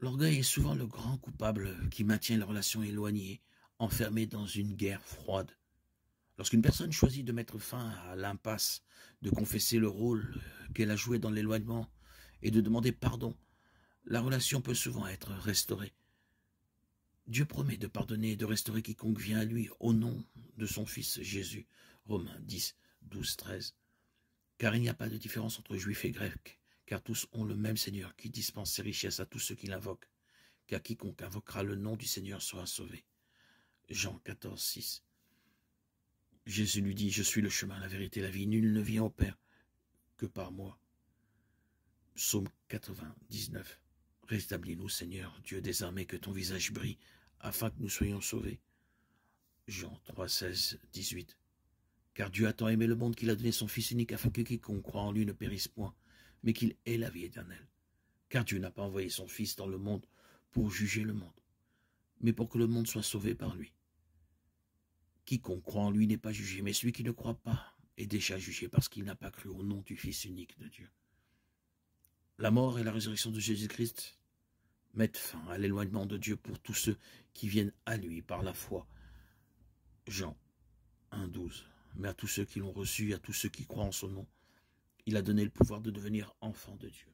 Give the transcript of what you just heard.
L'orgueil est souvent le grand coupable qui maintient les relations éloignées, enfermées dans une guerre froide. Lorsqu'une personne choisit de mettre fin à l'impasse, de confesser le rôle qu'elle a joué dans l'éloignement et de demander pardon, la relation peut souvent être restaurée. Dieu promet de pardonner et de restaurer quiconque vient à lui au nom de son Fils Jésus. Romains 10, 12, 13. Car il n'y a pas de différence entre juifs et grecs, car tous ont le même Seigneur qui dispense ses richesses à tous ceux qui l'invoquent, car quiconque invoquera le nom du Seigneur sera sauvé. Jean 14, 6. Jésus lui dit, je suis le chemin, la vérité, la vie. Nul ne vient au Père que par moi. Psaume 99. Rétablis-nous, Seigneur, Dieu des armées, que ton visage brille, afin que nous soyons sauvés. Jean 3, 16, 18. Car Dieu a tant aimé le monde qu'il a donné son Fils unique, afin que quiconque croit en lui ne périsse point, mais qu'il ait la vie éternelle. Car Dieu n'a pas envoyé son Fils dans le monde pour juger le monde, mais pour que le monde soit sauvé par lui. Quiconque croit en lui n'est pas jugé, mais celui qui ne croit pas est déjà jugé parce qu'il n'a pas cru au nom du Fils unique de Dieu. La mort et la résurrection de Jésus-Christ mettent fin à l'éloignement de Dieu pour tous ceux qui viennent à lui par la foi. Jean 1.12. Mais à tous ceux qui l'ont reçu, à tous ceux qui croient en son nom, il a donné le pouvoir de devenir enfants de Dieu.